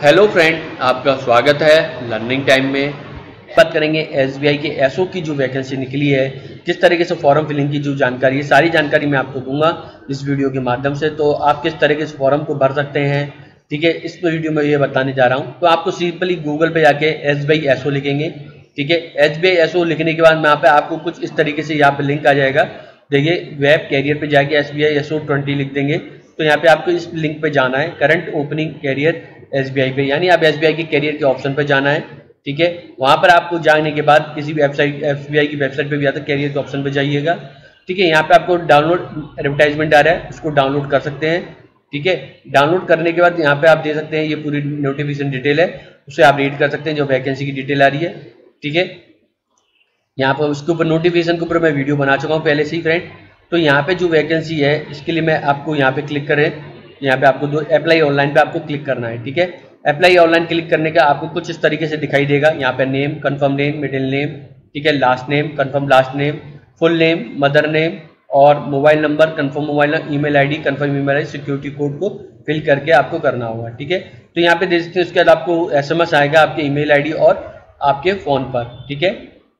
Hello friend आपका स्वागत है लर्निंग टाइम में। बात करेंगे एसबीआई के एसओ की जो वैकेंसी निकली है। किस तरीके से फॉर्म फिलिंग की जो जानकारी है, सारी जानकारी मैं आपको दूँगा इस वीडियो के माध्यम से। तो आप किस तरीके से फॉर्म को भर सकते हैं? ठीक है, इस वीडियो में ये बताने जा रहा हूँ। तो आपको सिंपली गूगल पे जाके एस बी लिखेंगे। ठीक है एच बी लिखने के बाद यहाँ पे आपको कुछ इस तरीके से यहाँ पे लिंक आ जाएगा। देखिए वेब कैरियर पे जाके एस बी आई ट्वेंटी लिख देंगे। तो यहाँ पे आपको इस लिंक पे जाना है। करंट ओपनिंग कैरियर आई पे, यानी आप आई के कैरियर के ऑप्शन पर जाना है, ठीक है? वहाँ पर आपको जाने के बाद किसी भी वेबसाइट आई की वेबसाइट पे भी है कैरियर के ऑप्शन पर जाइएगा, ठीक है? यहाँ पे आपको डाउनलोड एडवर्टाइजमेंट आ रहा है, उसको डाउनलोड कर सकते हैं, ठीक है? डाउनलोड करने के बाद यहाँ पे आप दे सकते हैं, ये पूरी नोटिफिकेशन डिटेल है, उसे आप रीड कर सकते हैं, जो वैकेंसी की डिटेल आ रही है, ठीक है? यहाँ पर उसके ऊपर नोटिफिकेशन के ऊपर मैं वीडियो बना चुका हूँ, पहले से ही फ्रेंड तो यहाँ पे जो वैकेंसी है, इसके लिए मैं आपको यहाँ पे क्लिक करें। यहाँ पे आपको दो अप्लाई ऑनलाइन पे आपको क्लिक करना है, ठीक है? अप्लाई ऑनलाइन क्लिक करने का आपको कुछ इस तरीके से दिखाई देगा। यहाँ पे name confirm name middle name ठीक है? Last name confirm last name full name mother name और mobile number confirm mobile email ID confirm email ID security code को फिल करके आपको करना होगा, ठीक है? तो यहाँ पे देख सकते हैं, उसके बाद आपको एसएमएस आएगा आपके ईमेल आईडी और आपके फ़ोन पर, ठीक है?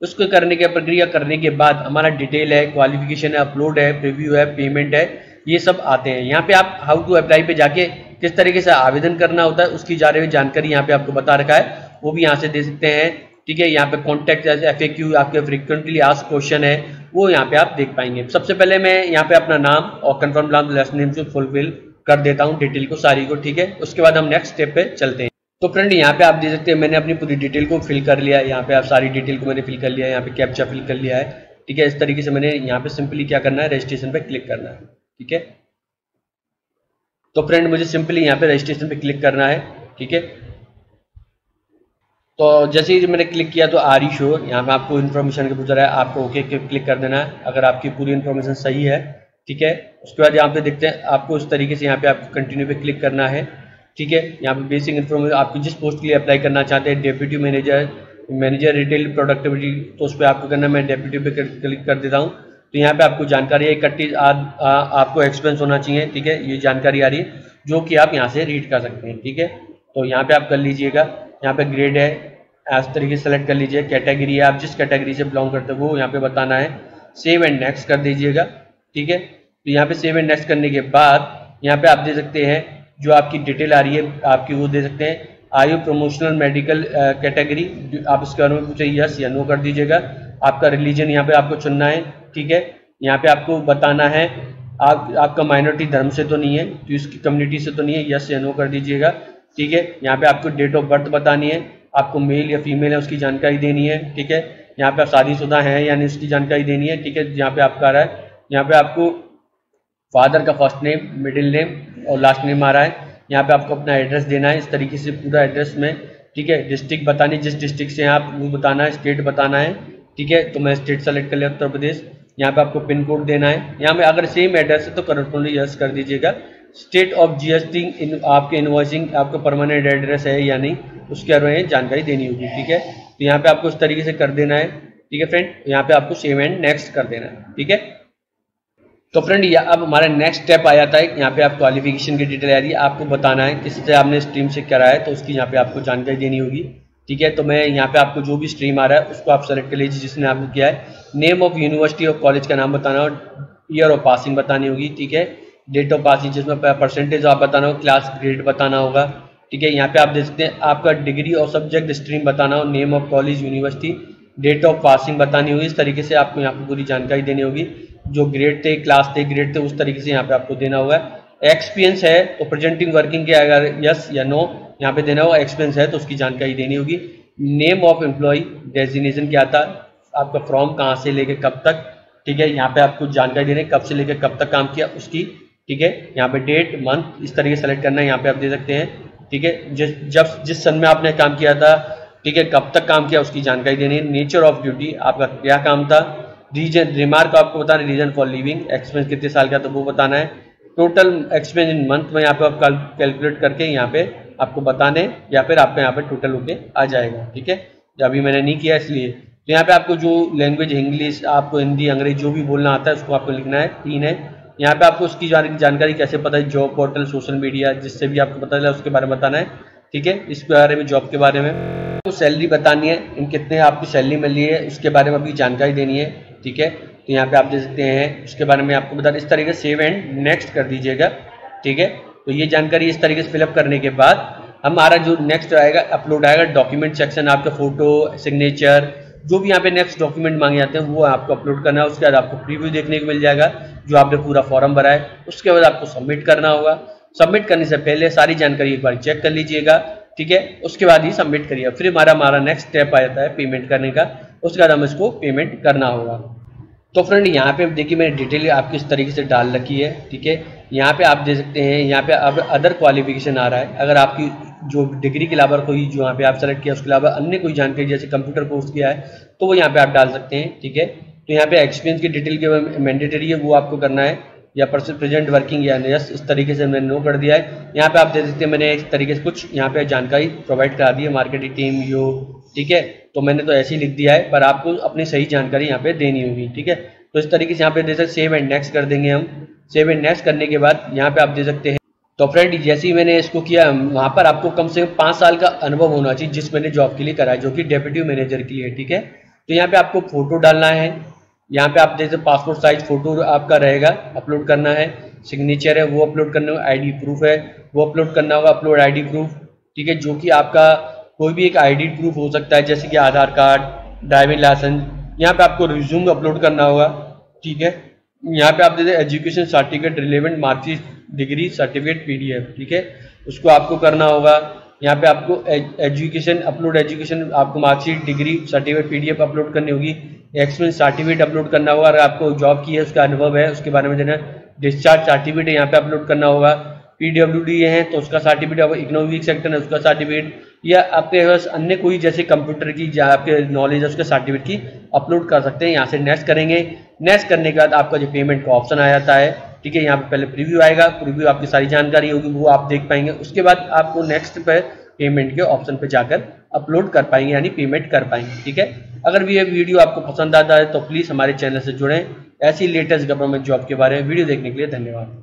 उसको करने की प्रक्रिया करने के बाद हमारा डिटेल है क्वालिफिकेशन है अपलोड है प्रिव्यू है पेमेंट है ये सब आते हैं। यहाँ पे आप हाउ टू अप्लाई पे जाके किस तरीके से आवेदन करना होता है, उसकी जा रही जानकारी यहाँ पे आपको बता रखा है। वो भी यहाँ से दे सकते हैं। ठीक है, यहाँ पे कॉन्टेक्ट एफ़ आपके फ्रिक्वेंटली आस्क क्वेश्चन है, वो यहाँ पे आप देख पाएँगे। सबसे पहले मैं यहाँ पे अपना नाम और कन्फर्म नाम लेस्ट नेम से फुलफिल कर देता हूँ डिटेल को, सारी को, ठीक है? उसके बाद हम नेक्स्ट स्टेप पे चलते हैं। तो फ्रेंड यहाँ पे आप देख सकते हैं, मैंने अपनी पूरी डिटेल को फिल कर लिया यहाँ पे आप सारी डिटेल को मैंने फिल कर लिया यहाँ पे कैप्चा फिल कर लिया है। ठीक है, इस तरीके से मैंने यहाँ पे सिंपली क्या करना है रजिस्ट्रेशन पे क्लिक करना है। ठीक है? तो फ्रेंड मुझे सिंपली यहाँ पे रजिस्ट्रेशन पे क्लिक करना है, ठीक है? तो जैसे ही मैंने क्लिक किया तो आर ई शो यहाँ पे आपको इन्फॉर्मेशन के पूछ रहा है, आपको ओके के क्लिक कर देना है, अगर आपकी पूरी इन्फॉर्मेशन सही है, ठीक है? उसके बाद यहाँ पे देखते हैं, आपको उस तरीके से यहाँ पे आपको कंटिन्यू पे क्लिक करना है, ठीक है? यहाँ पे बेसिक इन्फॉर्मेशन आपको जिस पोस्ट के लिए अप्लाई करना चाहते हैं deputy manager manager retail productivity तो उस पर आपको करना मैं डेप्यूटी पे क्लिक कर देता हूँ। तो यहाँ पे आपको जानकारी है, इकट्ठी आपको एक्सपेंस होना चाहिए, ठीक है? ये जानकारी आ रही है, जो कि आप यहाँ से रीड कर सकते हैं, ठीक है? तो यहाँ पे आप कर लीजिएगा, यहाँ पे ग्रेड है इस तरीके से सेलेक्ट कर लीजिए कैटेगरी है, आप जिस कैटेगरी से बिलोंग करते हो, वो यहाँ पे बताना है। सेव एंड नेक्स्ट कर दीजिएगा, ठीक है? तो यहाँ पे सेव एंड नेक्स्ट करने के बाद, यहाँ पे आप दे सकते हैं, जो आपकी डिटेल आ रही है, आपकी वो दे सकते हैं। आयु प्रमोशनल मेडिकल कैटेगरी आप इसके बारे में पूछे यस या नो कर दीजिएगा। आपका रिलीजन यहाँ पे आपको चुनना है ठीक है? यहाँ पे आपको बताना है, आप, आपका माइनॉरिटी धर्म से तो नहीं है तो इसकी कम्युनिटी से तो नहीं है यस या नो कर दीजिएगा, ठीक है? यहाँ पे आपको डेट ऑफ़ बर्थ बतानी है, आपको मेल या फीमेल है, उसकी जानकारी देनी है, ठीक है? यहाँ पे आप शादीशुदा हैं या नहीं, उसकी जानकारी देनी है, ठीक है? यहाँ पे आपका आ रहा है, यहाँ पे आपको फादर का फ़र्स्ट नेम मिडिल नेम और लास्ट नेम आ रहा है, यहाँ पे आपको अपना एड्रेस देना है, इस तरीके से पूरा एड्रेस में, ठीक है? डिस्ट्रिक्ट बतानी, जिस डिस्ट्रिक्ट से आप, वो बताना है स्टेट बताना है, ठीक है? तो मैं स्टेट सेलेक्ट कर लिया उत्तर प्रदेश यहाँ पे आपको पिन कोड देना है। यहाँ पे अगर सेम एड्रेस है तो करस्पॉन्डिंग यस कर दीजिएगा। स्टेट ऑफ़ जीएसटी इन आपके इन्वॉइसिंग आपका परमानेंट एड्रेस है या नहीं, उसके बारे में जानकारी देनी होगी, ठीक है? तो यहाँ पे आपको इस तरीके से कर देना है, ठीक है फ्रेंड यहाँ पे आपको सेव एंड नेक्स्ट कर देना है, ठीक है? तो फ्रेंड ये अब हमारा नेक्स्ट स्टेप आ जाता है यहाँ पे आप क्वालिफिकेशन की डिटेल आ रही है, आपको बताना है किस से आपने स्ट्रीम से करा है तो उसकी यहाँ पे आपको जानकारी देनी होगी। ठीक है? तो मैं यहाँ पे आपको जो भी स्ट्रीम आ रहा है, उसको आप सेलेक्ट कर लीजिए, जिसने आपको किया है। नेम ऑफ़ यूनिवर्सिटी और कॉलेज का नाम बताना और ईयर ऑफ़ पासिंग बतानी होगी, ठीक है? डेट ऑफ़ पासिंग जिसमें परसेंटेज आप बताना हो क्लास ग्रेड बताना होगा, ठीक है? यहाँ पे आप देख सकते हैं, आपका डिग्री और सब्जेक्ट स्ट्रीम बताना हो name of college university date of passing बतानी होगी। इस तरीके से आपको यहाँ पर पूरी जानकारी देनी होगी। जो ग्रेड थे क्लास थे ग्रेड थे, उस तरीके से यहाँ पे आपको देना होगा एक्सपीरियंस है तो प्रेजेंटिंग वर्किंग के अगर यस या नो यहाँ पे देना होगा एक्सपीरियंस है तो उसकी जानकारी देनी होगी। नेम ऑफ़ एम्प्लॉय डेजिनेशन क्या था, आपका फॉर्म कहाँ से लेके कब तक, ठीक है? यहाँ पे आपको जानकारी देनी कब से लेकर कब तक काम किया उसकी, ठीक है? यहाँ पे डेट मंथ इस तरीके सेलेक्ट करना है, यहाँ पे आप दे सकते हैं, ठीक है? जिस, जब, जिस सन में आपने काम किया था, ठीक है? कब तक काम किया उसकी जानकारी देनी है। नेचर ऑफ़ ड्यूटी आपका क्या काम था? रीजन रिमार्क आपको बताना रीजन फॉर लिविंग एक्सपेंस कितने साल का तो वो बताना है। टोटल एक्सपेंस इन मंथ में यहाँ पे आप कैलकुलेट करके यहाँ पे आपको बताने या फिर आपका यहाँ पे टोटल होके आ जाएगा, ठीक है? अभी मैंने नहीं किया इसलिए। तो यहाँ पे आपको जो लैंग्वेज इंग्लिश आपको हिंदी, अंग्रेज़ी जो भी बोलना आता है उसको आपको लिखना है, तीन है। यहाँ पे आपको उसकी जानकारी कैसे पता है जॉब पोर्टल सोशल मीडिया जिससे भी आपको पता चला उसके बारे में बताना है, ठीक है? इस बारे में जॉब के बारे में। आपको सैलरी बतानी है, इन कितने आपकी सैलरी मिल है, उसके बारे में आपकी जानकारी देनी है, ठीक है? तो यहाँ पे आप दे सकते हैं, उसके बारे में आपको बता इस तरीके से सेव एंड नेक्स्ट कर दीजिएगा, ठीक है? तो ये जानकारी इस तरीके से फिलअप करने के बाद हमारा जो नेक्स्ट आएगा अपलोड आएगा डॉक्यूमेंट सेक्शन आपका फ़ोटो सिग्नेचर जो भी यहाँ पे नेक्स्ट डॉक्यूमेंट मांगे जाते हैं, वो आपको अपलोड करना है। उसके बाद आपको प्रीव्यू देखने को मिल जाएगा, जो आपने पूरा फॉर्म भरा है। उसके बाद आपको सबमिट करना होगा। सबमिट करने से पहले सारी जानकारी एक बार चेक कर लीजिएगा, ठीक है? उसके बाद ही सबमिट करिए फिर हमारा हमारा नेक्स्ट स्टेप आ जाता है पेमेंट करने का। उसके बाद हम इसको पेमेंट करना होगा। तो फ्रेंड यहाँ पे देखिए मैंने डिटेल आपकी इस तरीके से डाल रखी है, ठीक है? यहाँ पे आप दे सकते हैं, यहाँ पे अब अदर क्वालिफिकेशन आ रहा है। अगर आपकी जो डिग्री के अलावा कोई जो यहाँ पे आप सेलेक्ट किया, उसके अलावा अन्य कोई जानकारी, जैसे कंप्यूटर कोर्स किया है तो वो यहाँ पे आप डाल सकते हैं, ठीक है? तो यहाँ पे एक्सपीरियंस की डिटेल के मैंडेटरी है, वो आपको करना है, या प्रेजेंट वर्किंग या यस इस तरीके से मैंने नो कर दिया है। यहाँ पे आप दे सकते हैं, मैंने इस तरीके से कुछ यहाँ पे जानकारी प्रोवाइड करा दी है मार्केटिंग टीम यो ठीक है? तो मैंने तो ऐसे ही लिख दिया है, पर आपको अपनी सही जानकारी यहाँ पे देनी होगी, ठीक है? तो इस तरीके से यहाँ पे दे सकते सेव एंड नेक्स्ट कर देंगे हम। सेव एंड नेक्स्ट करने के बाद यहाँ पे आप दे सकते हैं। तो फ्रेंड जैसे ही मैंने इसको किया, वहाँ पर आपको कम से कम पाँच साल का अनुभव होना चाहिए, जिस मैंने जॉब के लिए करा है जो कि डेप्यूटी मैनेजर के लिए, ठीक है? तो यहाँ पे आपको फ़ोटो डालना है। यहाँ पे आप जैसे पासपोर्ट साइज़ फ़ोटो आपका रहेगा अपलोड करना है। सिग्नेचर है, वो अपलोड करना होगा आईडी प्रूफ है, वो अपलोड करना होगा अपलोड आईडी प्रूफ ठीक है? जो कि आपका कोई भी एक आईडी प्रूफ हो सकता है, जैसे कि आधार कार्ड ड्राइविंग लाइसेंस यहाँ पे आपको रिज्यूम अपलोड करना होगा, ठीक है? यहाँ पे आप दे education certificate relevant marksheet degree certificate PDF ठीक है? उसको आपको करना होगा, यहाँ पे आपको एजुकेशन अपलोड एजुकेशन आपको marksheet degree certificate PDF upload करनी होगी एक्सपीरियंस सर्टिफिकेट अपलोड करना होगा, अगर आपको जॉब की है, उसका अनुभव है, उसके बारे में देना डिस्चार्ज सर्टिफिकेट यहाँ पे अपलोड करना होगा पीडब्ल्यू डी है तो उसका सर्टिफिकेट इकोनॉमिक सेक्टर है, उसका सर्टिफिकेट या आपके पास अन्य कोई जैसे कंप्यूटर की या आपके नॉलेज है, उसके सर्टिफिकेट की अपलोड कर सकते हैं, यहाँ से नेक्स्ट करेंगे। नेक्स्ट करने के बाद आपका जो पेमेंट का ऑप्शन आ जाता है, ठीक है, यहाँ पे पहले प्रीव्यू आएगा प्रीव्यू आपकी सारी जानकारी होगी, वो आप देख पाएँगे। उसके बाद आपको नेक्स्ट पे पेमेंट के ऑप्शन पे जाकर अपलोड कर पाएँगे, यानी पेमेंट कर पाएँगे, ठीक है। अगर ये वीडियो आपको पसंद आता है तो प्लीज़ हमारे चैनल से जुड़ें। ऐसी लेटेस्ट गवर्नमेंट जॉब के बारे में वीडियो देखने के लिए धन्यवाद।